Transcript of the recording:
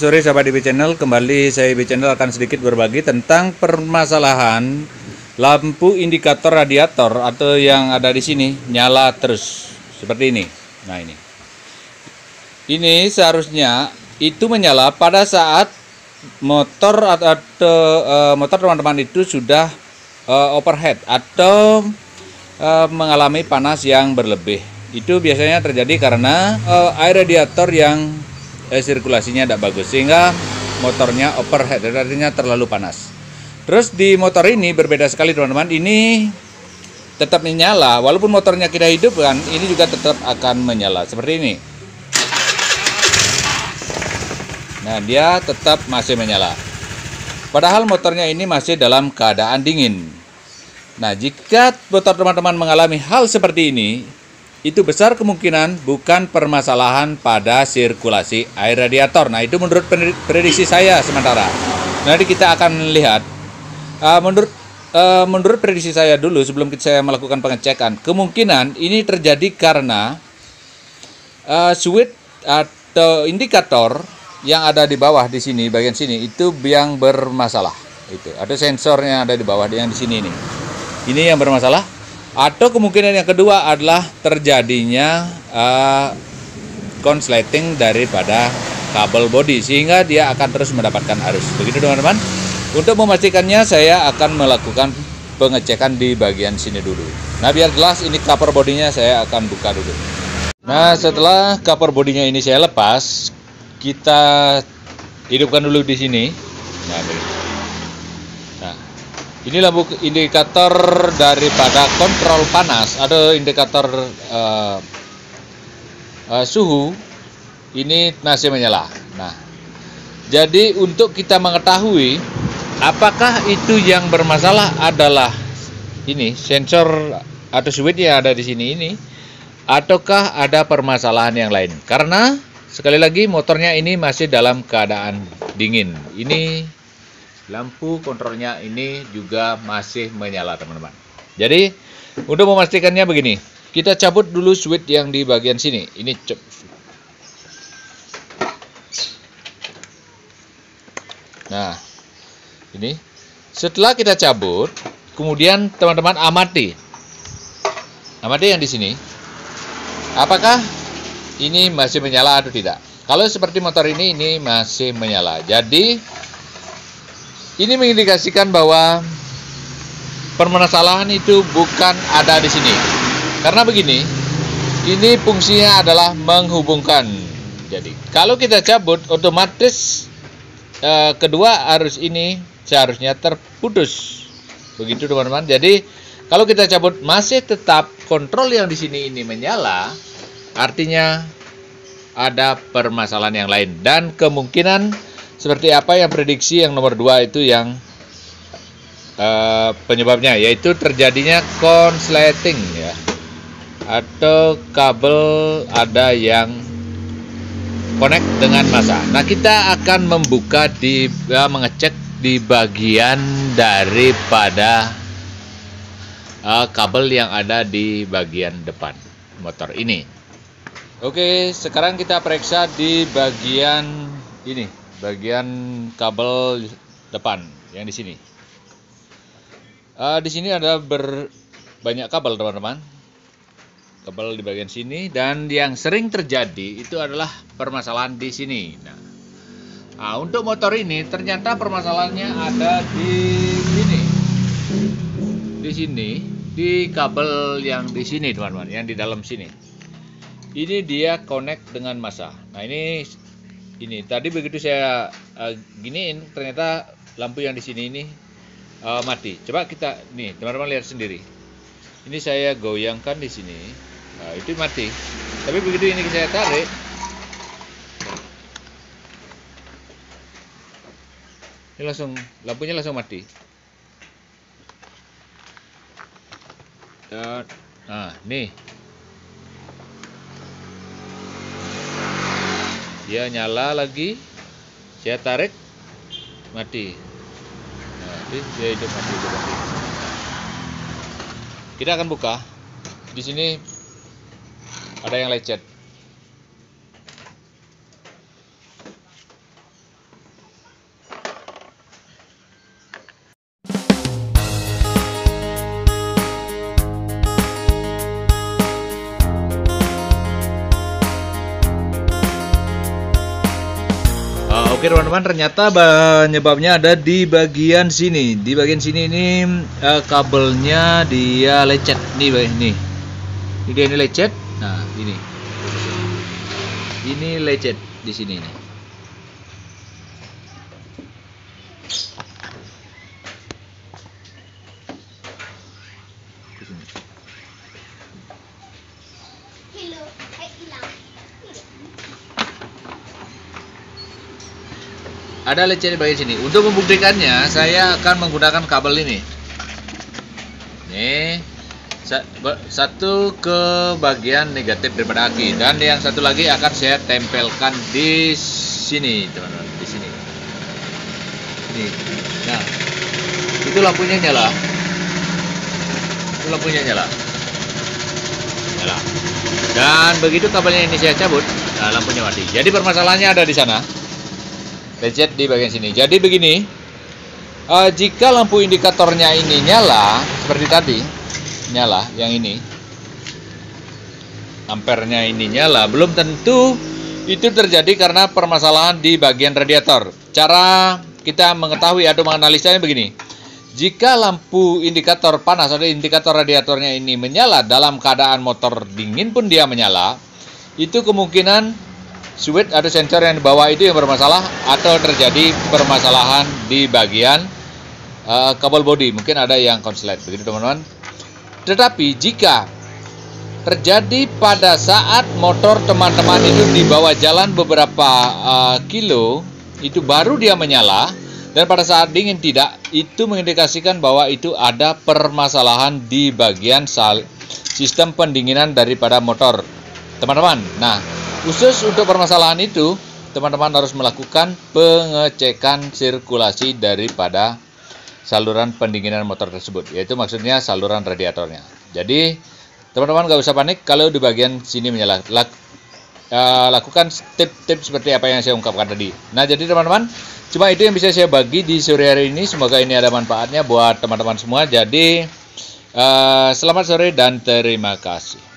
sore sahabat DB Channel, kembali saya DB Channel akan sedikit berbagi tentang permasalahan lampu indikator radiator atau yang ada di sini nyala terus seperti ini. Nah ini, ini seharusnya itu menyala pada saat motor atau uh, motor teman-teman itu sudah uh, overhead atau uh, mengalami panas yang berlebih. Itu biasanya terjadi karena uh, air radiator yang eh, sirkulasinya tidak bagus sehingga motornya overheat artinya terlalu panas. Terus di motor ini berbeda sekali teman-teman. Ini tetap menyala walaupun motornya kita hidupkan, ini juga tetap akan menyala seperti ini. Nah, dia tetap masih menyala. Padahal motornya ini masih dalam keadaan dingin. Nah, jika motor teman-teman mengalami hal seperti ini, itu besar kemungkinan bukan permasalahan pada sirkulasi air radiator. Nah, itu menurut prediksi saya sementara. Nanti kita akan lihat. Uh, menurut uh, menurut prediksi saya dulu sebelum saya melakukan pengecekan, kemungkinan ini terjadi karena uh, switch atau indikator yang ada di bawah di sini bagian sini itu yang bermasalah. Itu ada sensornya ada di bawah yang di sini ini. Ini yang bermasalah atau kemungkinan yang kedua adalah terjadinya uh, konsleting daripada kabel body sehingga dia akan terus mendapatkan arus. Begitu teman-teman. Untuk memastikannya saya akan melakukan pengecekan di bagian sini dulu. Nah biar jelas ini cover bodinya saya akan buka dulu. Nah setelah cover bodinya ini saya lepas, kita hidupkan dulu di sini. Nah. Ini lampu indikator daripada kontrol panas atau indikator uh, uh, suhu ini masih menyala. Nah, jadi untuk kita mengetahui apakah itu yang bermasalah adalah ini sensor atau switch yang ada di sini ini ataukah ada permasalahan yang lain? Karena sekali lagi motornya ini masih dalam keadaan dingin. Ini lampu kontrolnya ini juga masih menyala teman-teman. Jadi untuk memastikannya begini. Kita cabut dulu switch yang di bagian sini. Ini nah ini. Setelah kita cabut kemudian teman-teman amati. Amati yang di sini. Apakah ini masih menyala atau tidak? Kalau seperti motor ini ini masih menyala. Jadi ini mengindikasikan bahwa permasalahan itu bukan ada di sini. Karena begini, ini fungsinya adalah menghubungkan. Jadi, kalau kita cabut otomatis eh, kedua arus ini seharusnya terputus. Begitu teman-teman. Jadi, kalau kita cabut masih tetap kontrol yang di sini ini menyala, artinya ada permasalahan yang lain dan kemungkinan seperti apa yang prediksi yang nomor dua itu yang uh, penyebabnya yaitu terjadinya konsleting ya atau kabel ada yang connect dengan masa. Nah kita akan membuka di ya, mengecek di bagian daripada uh, kabel yang ada di bagian depan motor ini. Oke, sekarang kita periksa di bagian ini bagian kabel depan yang di sini. Uh, di sini ada ber banyak kabel teman-teman. Kabel di bagian sini dan yang sering terjadi itu adalah permasalahan di sini. Nah, nah untuk motor ini ternyata permasalahannya ada di sini. Di sini, di kabel yang di sini teman-teman, yang di dalam sini. Ini dia connect dengan masa. Nah, ini ini tadi begitu saya uh, giniin ternyata lampu yang di sini ini uh, mati. Coba kita nih teman-teman lihat sendiri. Ini saya goyangkan di sini. Nah, itu mati. Tapi begitu ini saya tarik ini langsung lampunya langsung mati. Nah nih dia nyala lagi saya tarik mati. Nah, dia hidup mati, hidup mati kita akan buka. Di sini ada yang lecet Oke teman-teman, ternyata penyebabnya ada di bagian sini. Di bagian sini ini uh, kabelnya dia lecet nih, nih. Ini dia ini lecet. Nah, ini. Ini lecet di sini nih. Ada lecet bagian sini. Untuk membuktikannya, saya akan menggunakan kabel ini. Nih, satu ke bagian negatif daripada aki dan yang satu lagi akan saya tempelkan di sini, teman-teman, di sini. Ini. Nah, itu lampunya nyala. Itu lampunya nyala. Nyala. Dan begitu kabelnya ini saya cabut, nah lampunya mati. Jadi permasalahannya ada di sana lecet di bagian sini. Jadi begini, uh, jika lampu indikatornya ini nyala seperti tadi, nyala yang ini, ampernya ini nyala, belum tentu itu terjadi karena permasalahan di bagian radiator. Cara kita mengetahui atau menganalisanya begini. Jika lampu indikator panas atau indikator radiatornya ini menyala dalam keadaan motor dingin pun dia menyala, itu kemungkinan switch atau sensor yang di bawah itu yang bermasalah atau terjadi permasalahan di bagian uh, kabel body mungkin ada yang konslet. Begitu teman-teman tetapi jika terjadi pada saat motor teman-teman itu di bawah jalan beberapa uh, kilo itu baru dia menyala dan pada saat dingin tidak itu mengindikasikan bahwa itu ada permasalahan di bagian sal sistem pendinginan daripada motor. Teman-teman nah Khusus untuk permasalahan itu, teman-teman harus melakukan pengecekan sirkulasi daripada saluran pendinginan motor tersebut, yaitu maksudnya saluran radiatornya. Jadi, teman-teman gak usah panik kalau di bagian sini menyala. Lak, uh, lakukan tip-tip seperti apa yang saya ungkapkan tadi. Nah, jadi teman-teman, cuma itu yang bisa saya bagi di sore hari ini. Semoga ini ada manfaatnya buat teman-teman semua. Jadi, uh, selamat sore dan terima kasih.